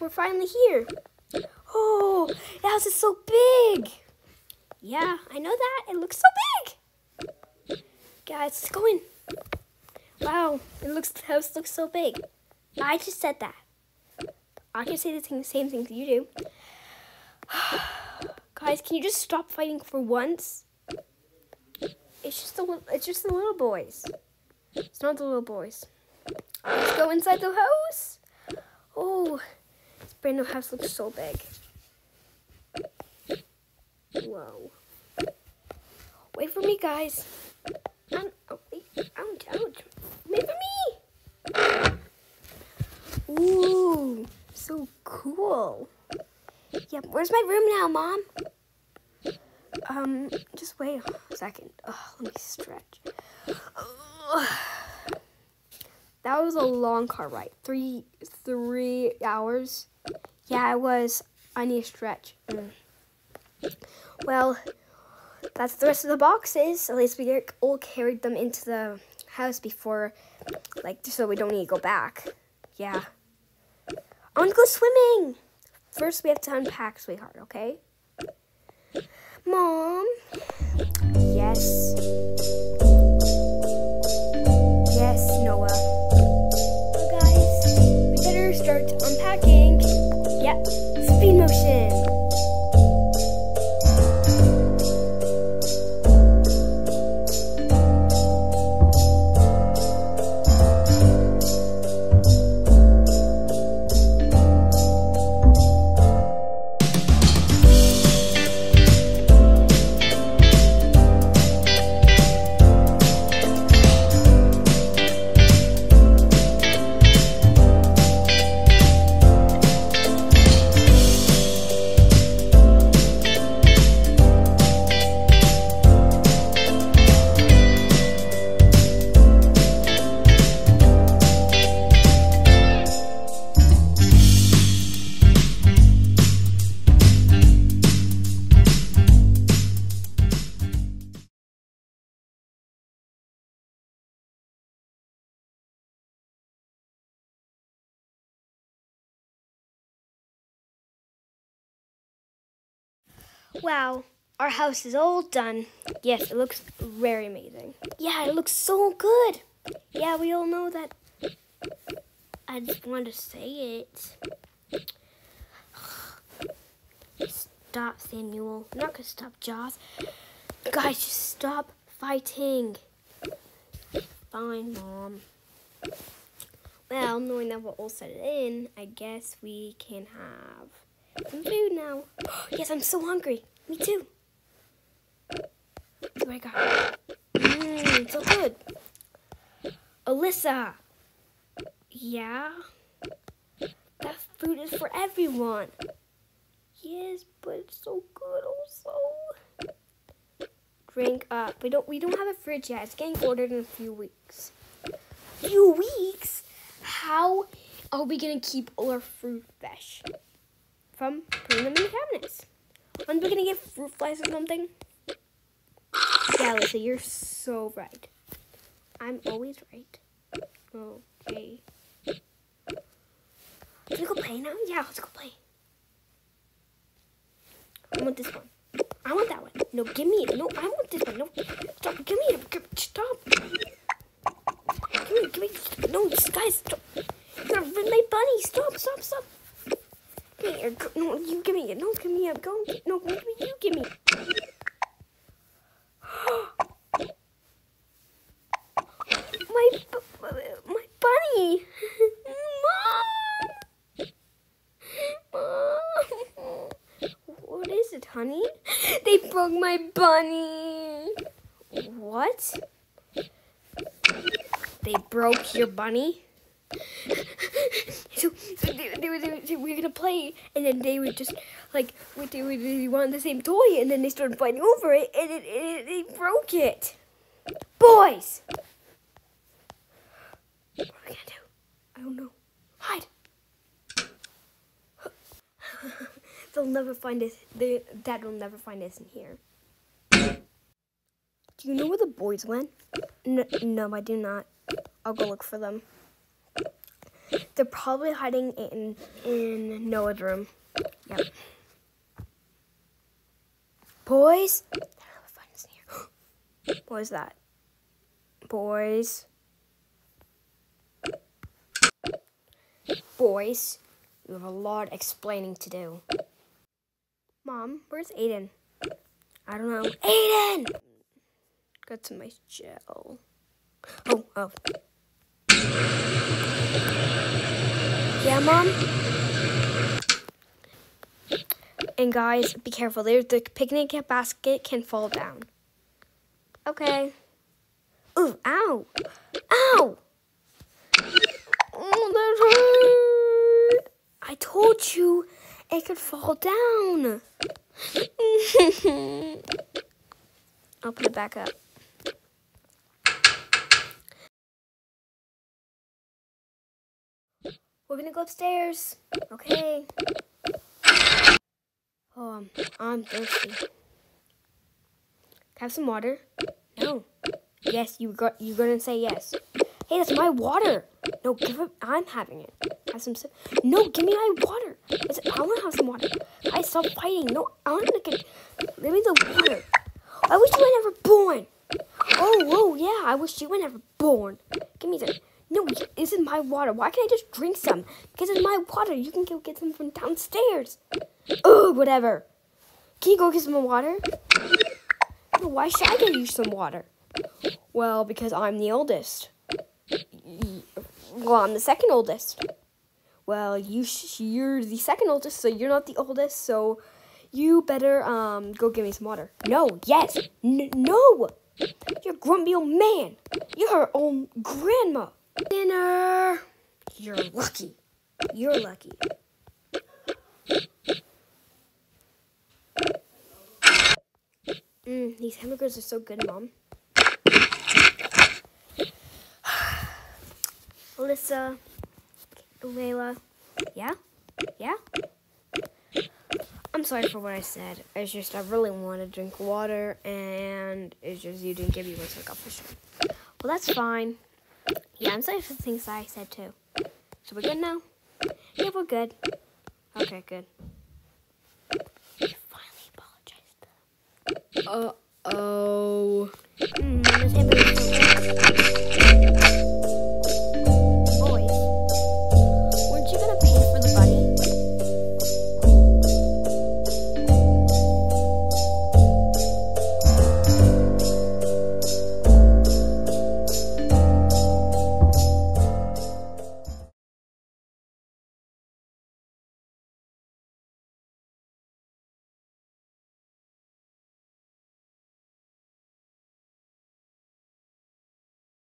we're finally here. Oh, the house is so big. Yeah, I know that. It looks so big. Guys, let's go in. Wow, it looks the house looks so big. I just said that. I can say the same thing you do. Guys, can you just stop fighting for once? It's just the it's just the little boys. It's not the little boys. Let's go inside the house. Oh, brand new house looks so big. Whoa. Wait for me, guys. Um, oh. Ouch, ouch. Wait for me. Ooh, so cool. Yeah, where's my room now, Mom? Um, just wait a second. Oh, let me stretch. That was a long car ride. Three, three hours. Yeah, it was. I need a stretch. Mm. Well, that's the rest of the boxes. At least we all carried them into the house before, like, so we don't need to go back. Yeah. I want to go swimming. First, we have to unpack, sweetheart, okay? Mom? Yes. Yes, Wow, our house is all done. Yes, it looks very amazing. Yeah, it looks so good. Yeah, we all know that. I just want to say it. Stop, Samuel. I'm not gonna stop, Jaws. Guys, just stop fighting. Fine, Mom. Well, knowing that we're all set in, I guess we can have some food now. yes, I'm so hungry. Me too. Do I got? Mmm, so good. Alyssa. Yeah? That food is for everyone. Yes, but it's so good also. Drink up. We don't we don't have a fridge yet. It's getting ordered in a few weeks. Few weeks? How are we gonna keep all our fruit fresh? From putting them in the cabinets. Aren't we gonna get fruit flies or something? Lisa, you're so right. I'm always right. Okay. Can we go play now? Yeah, let's go play. I want this one. I want that one. No, give me it. No, I want this one. No, stop. Give me it. Give- Stop. Give me, give me. No, guys, stop. You're my bunny. Stop, stop, stop. Me it. No, you give me it. No, give me it. Go. No, give me. You give me. my, my bunny. Mom. Mom. What is it, honey? They broke my bunny. What? They broke your bunny? So, so they, they, were, were, were gonna play, and then they would just like we- they, they wanted the same toy, and then they started fighting over it, and it, it, they broke it. Boys, what are we gonna do? I don't know. Hide. They'll never find us. Dad will never find us in here. Do you know where the boys went? No, no, I do not. I'll go look for them. They're probably hiding in in Noah's room. Yep. Boys, what is that? Boys. Boys, you have a lot explaining to do. Mom, where's Aiden? I don't know. Aiden! Got some nice gel. Oh, oh. Yeah, Mom? And guys, be careful. The picnic basket can fall down. Okay. Ooh, ow. Ow! Oh, that hurt. I told you it could fall down. I'll put it back up. We're gonna go upstairs. Okay. Oh, um, I'm thirsty. Have some water? No. Yes, you got. You're gonna say yes. Hey, that's my water. No, give it. I'm having it. Have some. No, give me my water. It's, I want to have some water. I stop fighting. No, I want to get. Give me the water. I wish you were never born. Oh, whoa, yeah. I wish you were never born. Give me the. No, this is my water. Why can't I just drink some? Because it's my water. You can go get some from downstairs. Oh, whatever. Can you go get some water? No, why should I get you some water? Well, because I'm the oldest. Well, I'm the second oldest. Well, you you're the second oldest, so you're not the oldest. So you better um go get me some water. No, yes, N no. You're a grumpy old man. You're her own grandma. Dinner. You're lucky. You're lucky. Mm, these hamburgers are so good, Mom. Alyssa, Layla, yeah? Yeah? I'm sorry for what I said. It's just I really want to drink water, and it's just you didn't give me what's like for sure. Well, that's fine. Yeah, I'm sorry for the things I said too. So we're good now? Yeah, we're good. Okay, good. You finally apologized. Uh oh. Mm,